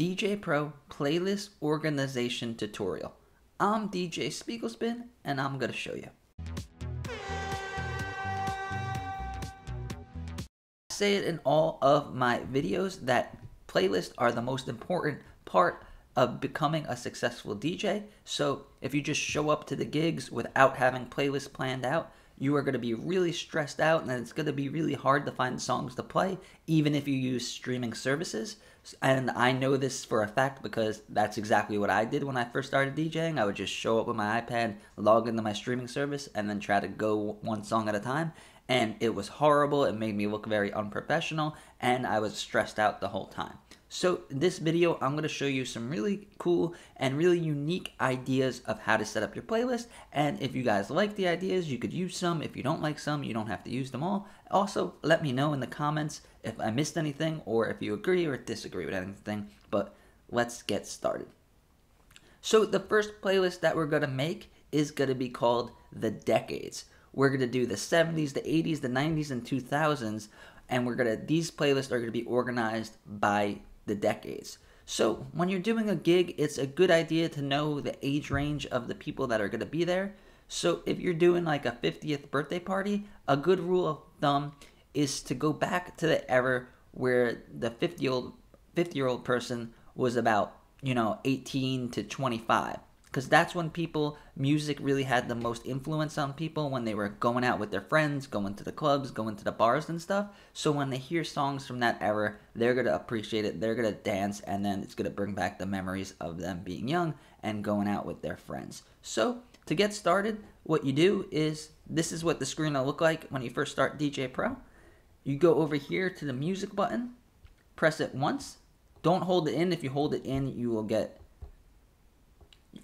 djay Pro Playlist Organization Tutorial. I'm DJ Spiegel Spin and I'm going to show you. I say it in all of my videos that playlists are the most important part of becoming a successful DJ. So if you just show up to the gigs without having playlists planned out, you are going to be really stressed out and it's going to be really hard to find songs to play, even if you use streaming services. And I know this for a fact because that's exactly what I did when I first started DJing. I would just show up with my iPad, log into my streaming service, and then try to go one song at a time. And it was horrible. It made me look very unprofessional, and I was stressed out the whole time. So in this video, I'm going to show you some really cool and really unique ideas of how to set up your playlist. And if you guys like the ideas, you could use some. If you don't like some, you don't have to use them all. Also, let me know in the comments if I missed anything or if you agree or disagree with anything. But let's get started. So the first playlist that we're going to make is going to be called The Decades. We're going to do the 70s, the 80s, the 90s, and 2000s. And we're going to, these playlists are going to be organized by the decades. So when you're doing a gig, it's a good idea to know the age range of the people that are going to be there. So if you're doing like a 50th birthday party, a good rule of thumb is to go back to the era where the 50 old 50 year old person was about, you know, 18 to 25 because that's when people music really had the most influence on people when they were going out with their friends going to the clubs going to the bars and stuff. So when they hear songs from that era they're going to appreciate it they're going to dance and then it's going to bring back the memories of them being young and going out with their friends. So to get started what you do is this is what the screen will look like when you first start djay Pro. You go over here to the music button press it once. Don't hold it in. If you hold it in you will get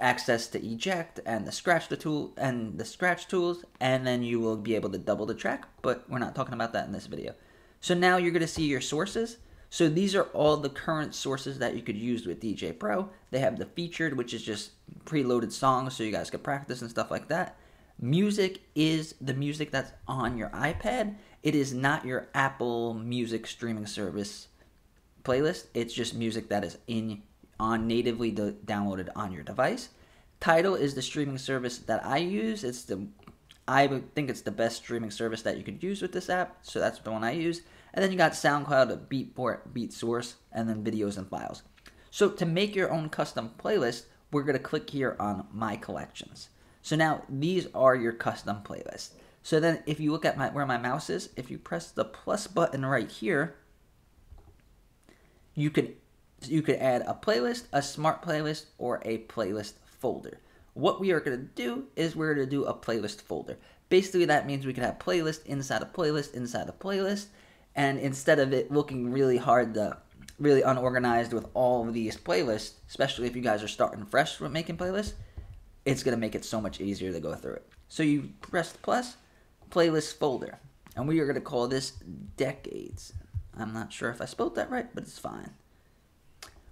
access to eject and the scratch the tool and the scratch tools and then you will be able to double the track but we're not talking about that in this video. So now you're going to see your sources. So these are all the current sources that you could use with djay Pro. They have the featured which is just preloaded songs so you guys can practice and stuff like that. Music is the music that's on your ipad. It is not your apple music streaming service playlist. It's just music that is in on natively do- downloaded on your device. Tidal is the streaming service that I use. It's the I think it's the best streaming service that you could use with this app, so that's the one I use. And then you got SoundCloud, Beatport, BeatSource, and then videos and files. So to make your own custom playlist, we're going to click here on My Collections. So now these are your custom playlists. So then if you look at my, where my mouse is, if you press the plus button right here, you can you could add a playlist, a smart playlist, or a playlist folder. What we are going to do is we're going to do a playlist folder. Basically, that means we can have playlist inside a playlist inside a playlist, and instead of it looking really hard to really unorganized with all of these playlists, especially if you guys are starting fresh with making playlists, it's going to make it so much easier to go through it. So you press plus, playlist folder, and we are going to call this decades. I'm not sure if I spelled that right, but it's fine.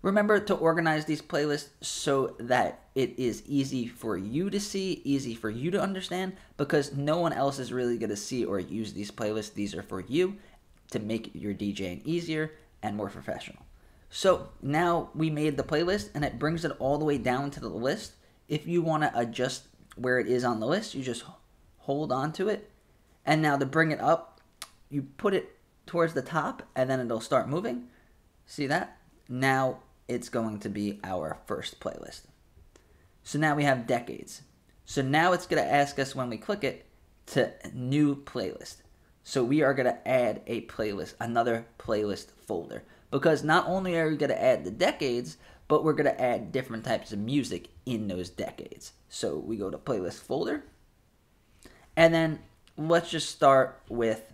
Remember to organize these playlists so that it is easy for you to see, easy for you to understand, because no one else is really going to see or use these playlists. These are for you to make your DJing easier and more professional. So now we made the playlist and it brings it all the way down to the list. If you want to adjust where it is on the list, you just hold on to it. And now to bring it up, you put it towards the top and then it'll start moving. See that? Now it's going to be our first playlist. So now we have decades. So now it's going to ask us when we click it to new playlist. So we are going to add a playlist, another playlist folder. Because not only are we going to add the decades, but we're going to add different types of music in those decades. So we go to playlist folder. And then let's just start with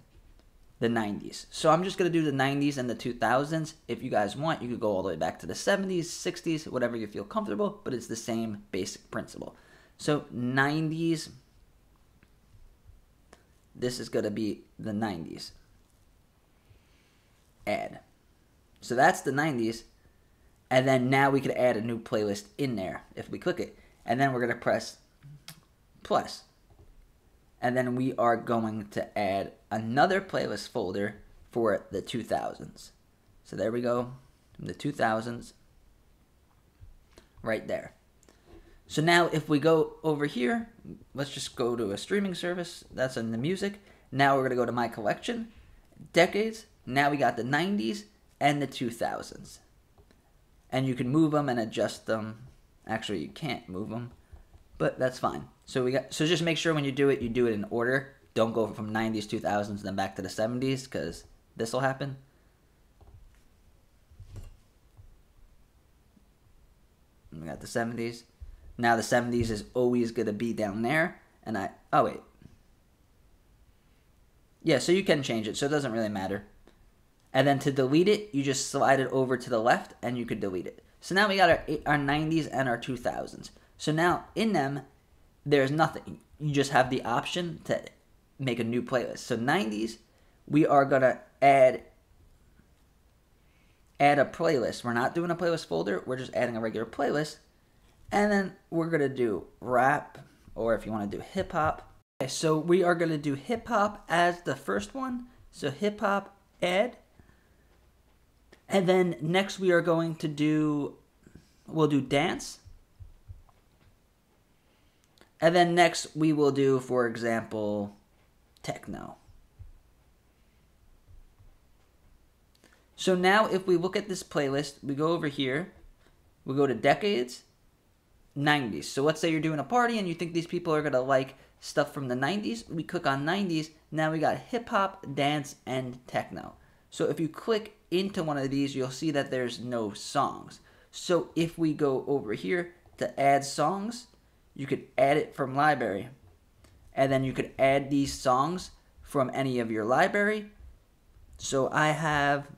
the 90s. So I'm just going to do the 90s and the 2000s. If you guys want, you could go all the way back to the 70s, 60s, whatever you feel comfortable, but it's the same basic principle. So 90s, this is going to be the 90s. Add. So that's the 90s. And then now we could add a new playlist in there if we click it. And then we're going to press plus and then we are going to add another playlist folder for the 2000s. So there we go, the 2000s. right there. So now if we go over here, let's just go to a streaming service. That's in the music. Now we're going to go to my collection, decades. Now we got the 90s and the 2000s. And you can move them and adjust them. Actually, you can't move them, but that's fine. So we got so just make sure when you do it, you do it in order. Don't go from 90s, 2000s, then back to the 70s because this will happen. We got the 70s. Now the 70s is always going to be down there. And I, oh wait. Yeah, so you can change it, so it doesn't really matter. And then to delete it, you just slide it over to the left and you could delete it. So now we got our, our 90s and our 2000s. So now in them, there's nothing. You just have the option to make a new playlist. So 90s, we are to add add a playlist. We're not doing a playlist folder. We're just adding a regular playlist. And then we're to do rap, or if you want to do hip hop. Okay, so we are to do hip hop as the first one. So hip hop, add. And then next we are going to do, we'll do dance. And then next we will do, for example, techno. So now if we look at this playlist, we go over here, we go to decades, 90s. So let's say you're doing a party and you think these people are going to like stuff from the 90s. We click on 90s. Now we got hip hop, dance, and techno. So if you click into one of these, you'll see that there's no songs. So if we go over here to add songs, you could add it from library. And then you could add these songs from any of your library. So I have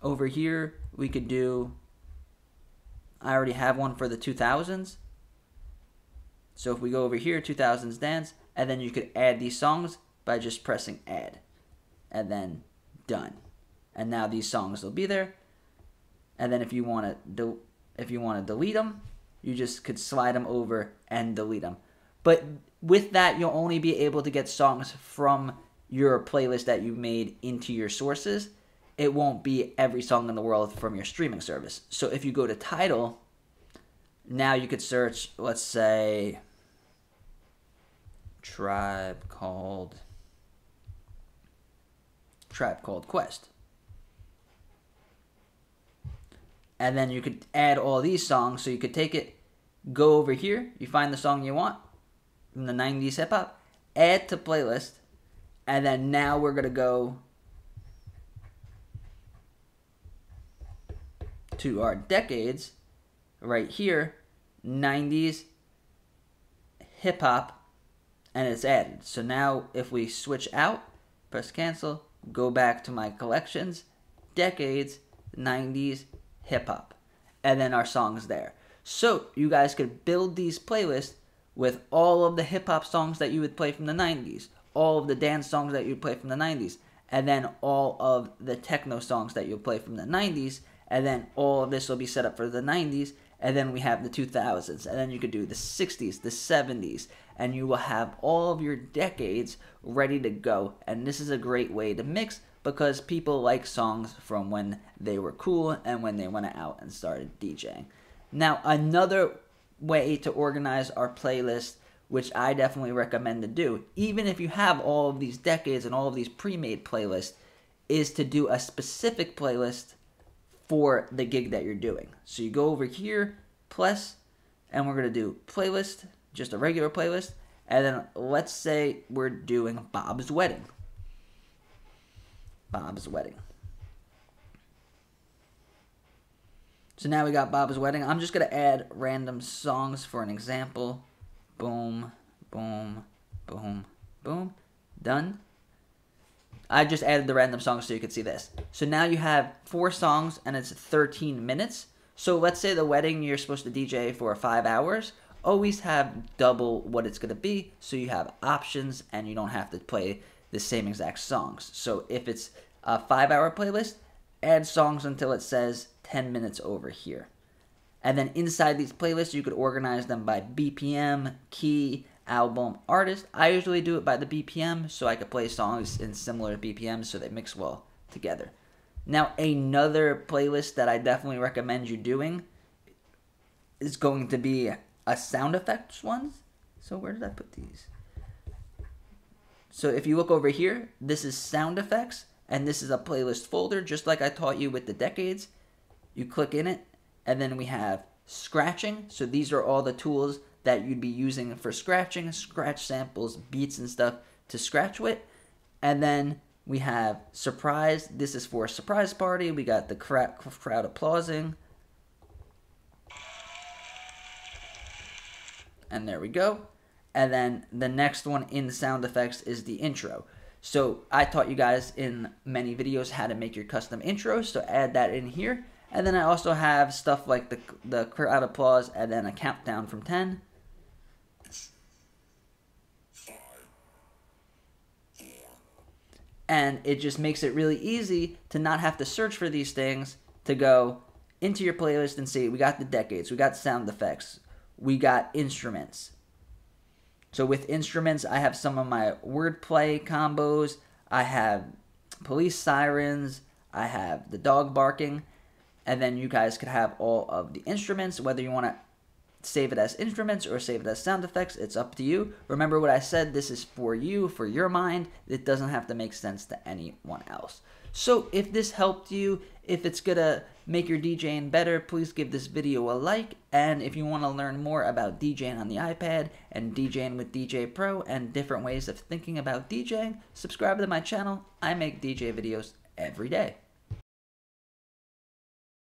over here, we could do I already have one for the 2000s. So if we go over here, 2000s dance, and then you could add these songs by just pressing add. And then done. And now these songs will be there. And then if you want to do, if you want to delete them, you just could slide them over and delete them. But with that, you'll only be able to get songs from your playlist that you've made into your sources it won't be every song in the world from your streaming service. So if you go to Tidal, now you could search, let's say, Tribe Called Tribe Called Quest. And then you could add all these songs. So you could take it, go over here, you find the song you want from the 90s hip hop, add to playlist, and then now we're going to go to our decades, right here, 90s hip hop, and it's added. So now if we switch out, press cancel, go back to my collections, decades, 90s hip hop, and then our songs there. So you guys could build these playlists with all of the hip hop songs that you would play from the 90s, all of the dance songs that you play from the 90s, and then all of the techno songs that you'll play from the 90s, and then all of this will be set up for the 90s and then we have the 2000s and then you could do the 60s the 70s and you will have all of your decades ready to go and this is a great way to mix because people like songs from when they were cool and when they went out and started DJing. Now, another way to organize our playlist, which I definitely recommend to do, even if you have all of these decades and all of these pre made playlists, is to do a specific playlist for the gig that you're doing. So you go over here, plus, and we're going to do playlist, just a regular playlist. And then let's say we're doing Bob's Wedding. Bob's Wedding. So now we got Bob's Wedding. I'm just going to add random songs for an example. Boom, boom, boom, boom. Done. I just added the random songs so you could see this. So now you have four songs and it's 13 minutes. So let's say the wedding you're supposed to DJ for five hours. Always have double what it's going to be so you have options and you don't have to play the same exact songs. So if it's a five hour playlist, add songs until it says 10 minutes over here. And then inside these playlists, you could organize them by BPM, key, album artist. I usually do it by the BPM so I could play songs in similar BPMs so they mix well together. Now, another playlist that I definitely recommend you doing is going to be a sound effects one. So where did I put these? So if you look over here, this is sound effects, and this is a playlist folder, just like I taught you with the decades. You click in it, and then we have scratching. So these are all the tools that you'd be using for scratching, scratch samples, beats, and stuff to scratch with. And then we have surprise. This is for a surprise party. We got the crowd, crowd applauding. And there we go. And then the next one in sound effects is the intro. So I taught you guys in many videos how to make your custom intros. So add that in here. And then I also have stuff like the, the crowd applause and then a countdown from 10. And it just makes it really easy to not have to search for these things to go into your playlist and see we got the decades, we got sound effects, we got instruments. So with instruments, I have some of my wordplay combos, I have police sirens, I have the dog barking, and then you guys could have all of the instruments, whether you want to save it as instruments or save it as sound effects. It's up to you. Remember what I said, this is for you, for your mind. It doesn't have to make sense to anyone else. So if this helped you, if it's gonna make your DJing better, please give this video a like. And if you want to learn more about DJing on the iPad and DJing with djay Pro and different ways of thinking about DJing, subscribe to my channel. I make DJ videos every day.